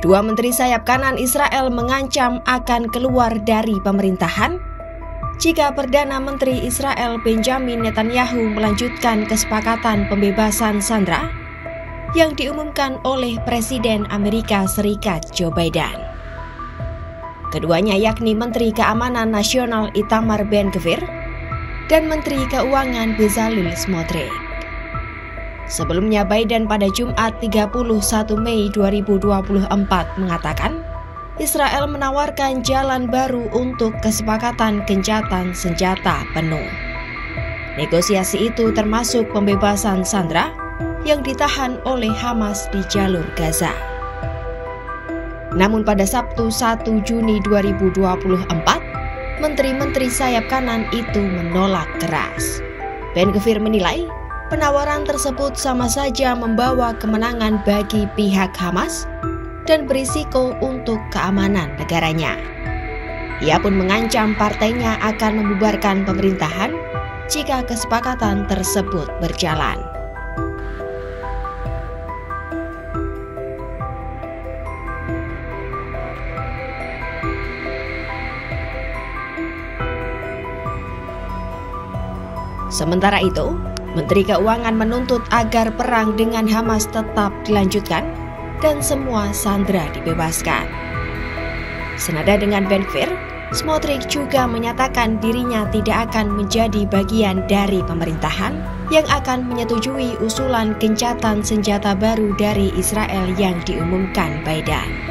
Dua menteri sayap kanan Israel mengancam akan keluar dari pemerintahan jika Perdana Menteri Israel Benjamin Netanyahu melanjutkan kesepakatan pembebasan Sandra yang diumumkan oleh Presiden Amerika Serikat Joe Biden. Keduanya yakni Menteri Keamanan Nasional Itamar Ben-Gvir dan Menteri Keuangan Bezalel Smotrich. Sebelumnya Biden pada Jumat 31 Mei 2024 mengatakan Israel menawarkan jalan baru untuk kesepakatan gencatan senjata penuh. Negosiasi itu termasuk pembebasan Sandra yang ditahan oleh Hamas di jalur Gaza. Namun pada Sabtu 1 Juni 2024, menteri-menteri sayap kanan itu menolak keras. Ben Gvir menilai Penawaran tersebut sama saja membawa kemenangan bagi pihak Hamas dan berisiko untuk keamanan negaranya. Ia pun mengancam partainya akan membubarkan pemerintahan jika kesepakatan tersebut berjalan. Sementara itu, Menteri Keuangan menuntut agar perang dengan Hamas tetap dilanjutkan dan semua sandera dibebaskan. Senada dengan Ben-Gvir, Smotrich juga menyatakan dirinya tidak akan menjadi bagian dari pemerintahan yang akan menyetujui usulan gencatan senjata baru dari Israel yang diumumkan Biden.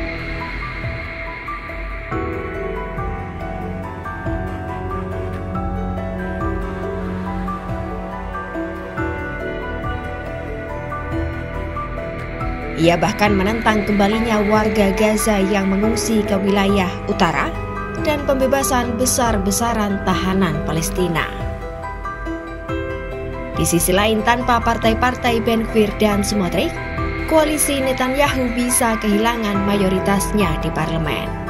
Ia bahkan menentang kembalinya warga Gaza yang mengungsi ke wilayah utara dan pembebasan besar-besaran tahanan Palestina. Di sisi lain, tanpa partai-partai Ben-Gvir dan Smotrich, koalisi Netanyahu bisa kehilangan mayoritasnya di parlemen.